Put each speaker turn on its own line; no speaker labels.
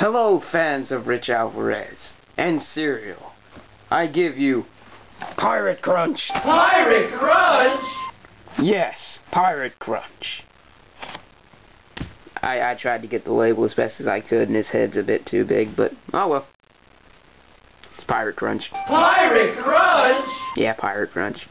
Hello, fans of Rich Alvarez and cereal. I give you Pirate Crunch.
Pirate Crunch?
Yes, Pirate Crunch. I, I tried to get the label as best as I could, and his head's a bit too big, but oh well. It's Pirate Crunch.
Pirate Crunch?
Yeah, Pirate Crunch.